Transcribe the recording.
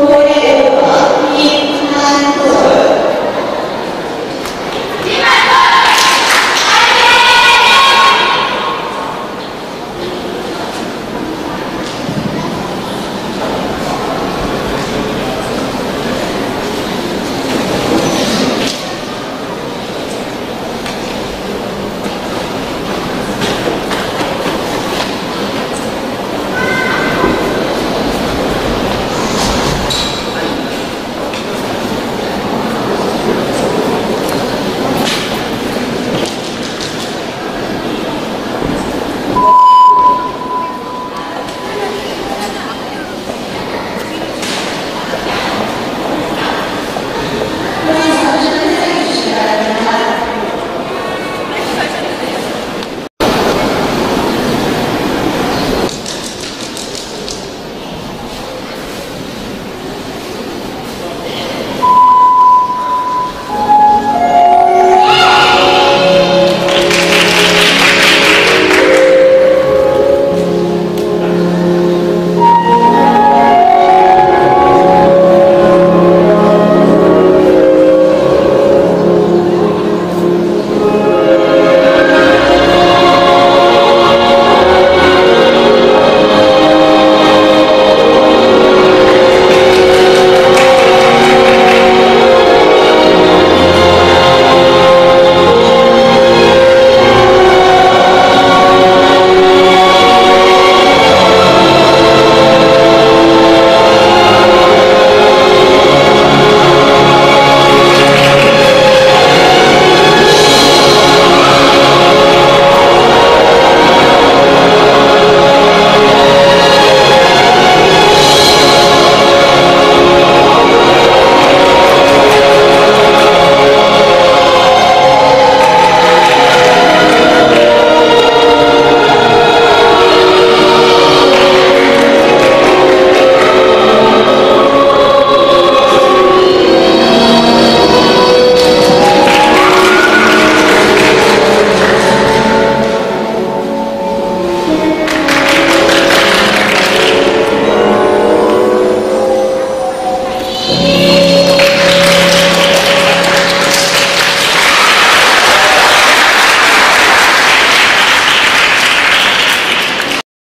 Glória